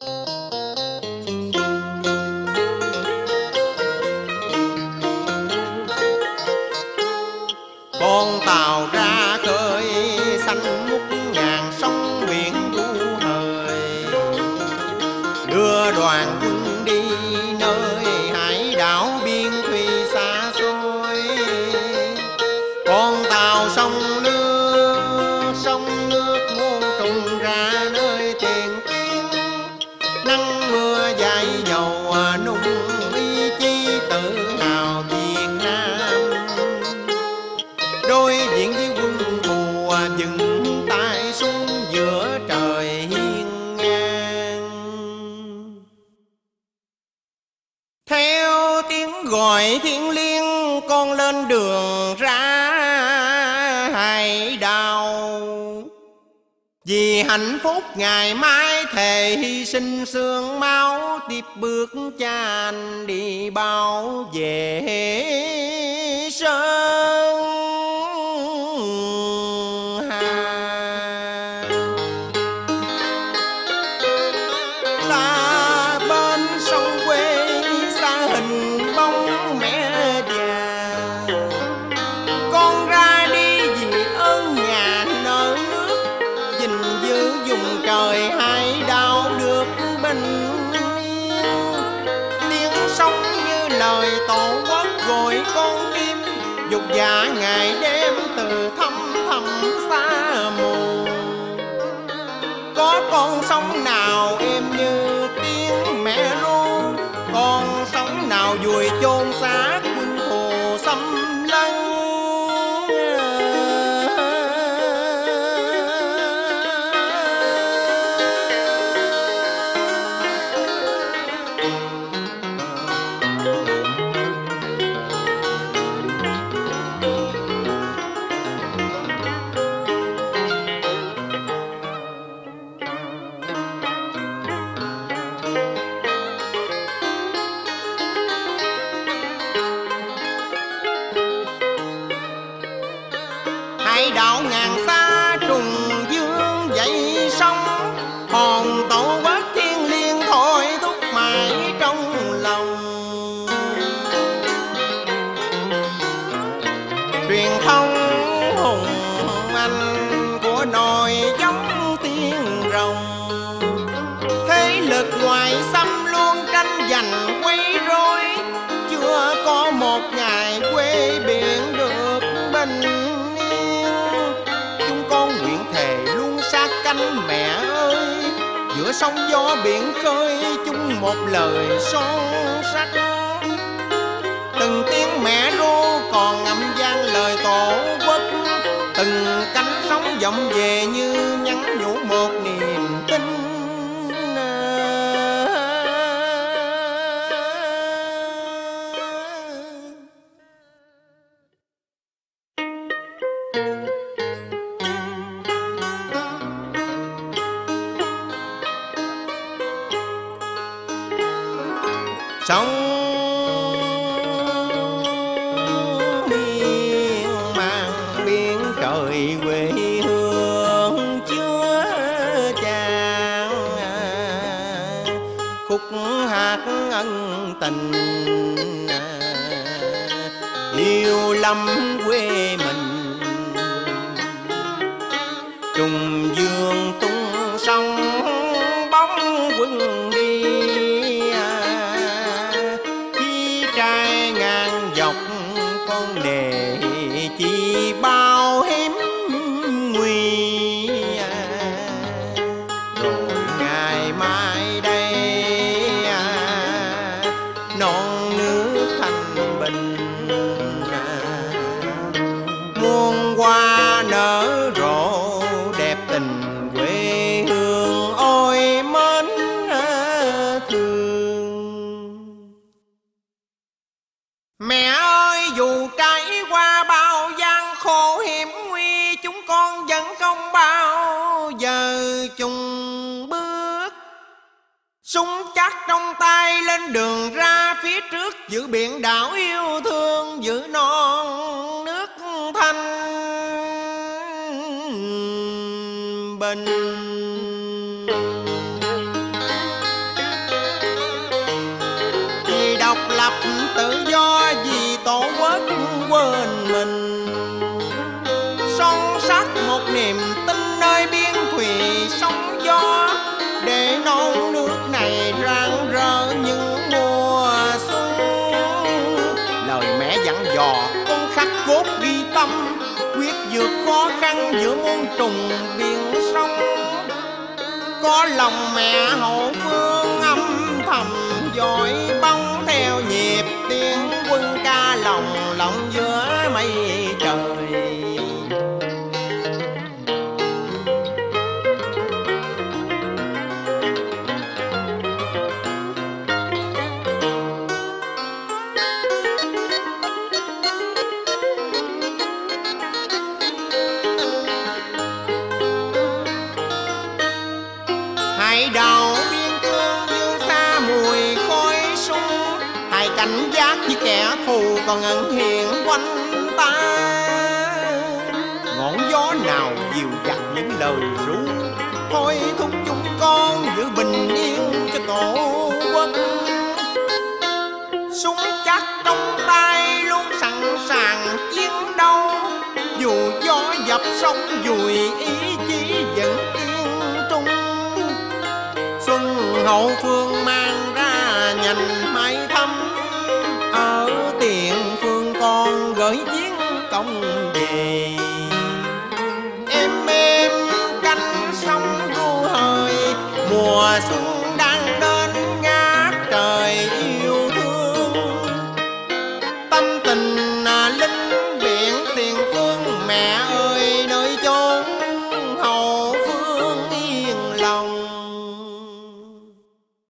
con tàu ra khơi, xanh ngút ngàn sóng biển du hời. Đưa đoàn quân đi nơi hải đảo biên thùy xa xôi. Con tàu sông nước sông nước muôn trùng ra nơi tiền hạnh phúc, ngày mai thề hy sinh xương máu tiếp bước cha anh đi bao về lời tổ quốc gọi con tim dục dạ ngày đêm từ thăm thầm xa mù có con sống nào em như tiếng mẹ ru con sống nào vùi chôn xa. Ngàn xa giữa sóng gió biển khơi chung một lời son sắc sống miên mang biển trời quê hương chúa chàng à. khúc hát ân tình à. yêu lắm quê mình. Trùng dương tung sông muôn hoa nở rộ, đẹp tình quê hương ôi mến thương. Mẹ ơi, dù trải qua bao gian khổ hiểm nguy, chúng con vẫn không bao giờ chung bước. Súng chắc trong tay lên đường ra, phía trước giữ biển đảo yêu thương, giữ non lập tự do vì tổ quốc quên mình. Son sắt một niềm tin nơi biên thùy sóng gió. Để non nước này rạng rỡ những mùa xuân. Lời mẹ dặn dò, con khắc cốt ghi tâm. Quyết vượt khó khăn giữa muôn trùng biển sông có lòng mẹ hậu phương âm thầm dõi đầu biên cương dương xa mùi khói súng. Hai cảnh giác như kẻ thù còn ẩn hiện quanh ta. Ngọn gió nào dịu dặt những lời ru? Thôi thúc chúng con giữ bình yên cho tổ quốc. Súng chắc trong tay luôn sẵn sàng chiến đấu. Dù gió dập sóng dùi hậu phương mang ra nhành mai thăm. Ở tiền phương con gửi chiến công về. Em em cánh sông ru hơi, mùa xuân